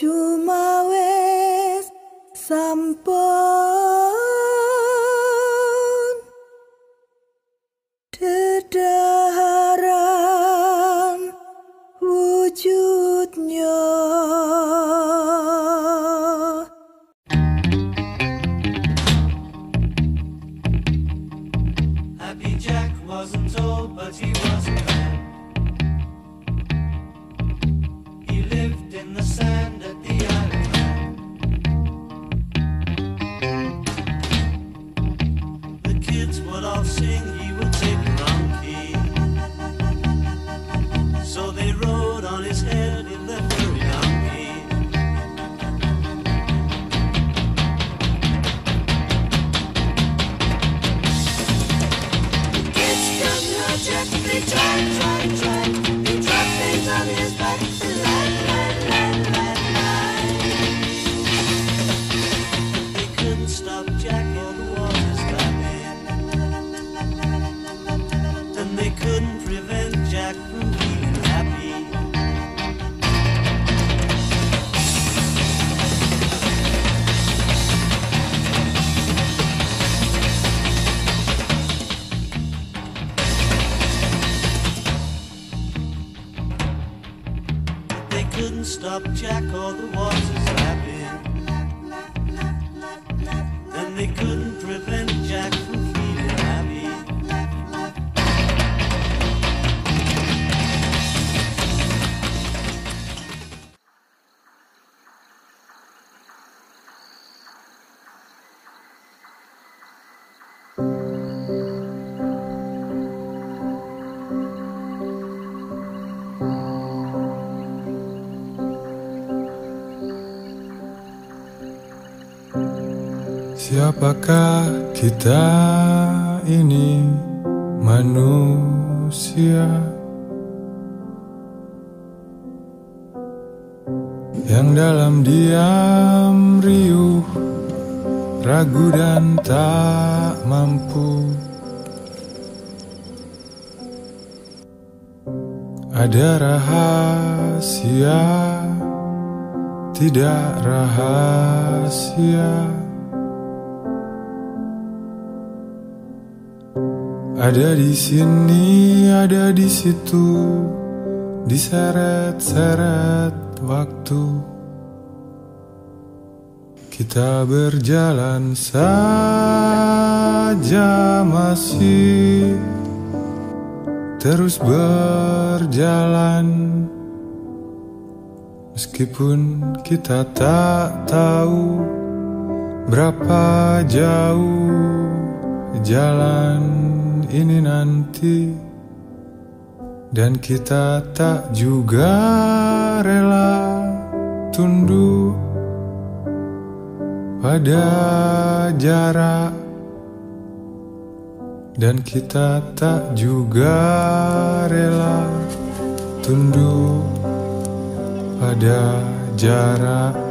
cuma wes sampun dedaharan wujudnya Happy Jack wasn't old but he wasn't bad. Kids would all sing, he would take a wrong key. So they rode on his head in the furry donkey. Kids come Jack, they try, try, try. Couldn't stop Jack or the waters lapping. And they couldn't prevent Siapakah kita ini manusia? Yang dalam diam riuh ragu dan tak mampu. Ada rahasia tidak rahasia Ada di sini, ada di situ, diseret-seret waktu. Kita berjalan saja masih terus berjalan Meskipun kita tak tahu berapa jauh jalan ini nanti. Dan kita tak juga rela tunduk pada jarak. Dan kita tak juga rela tunduk pada jarak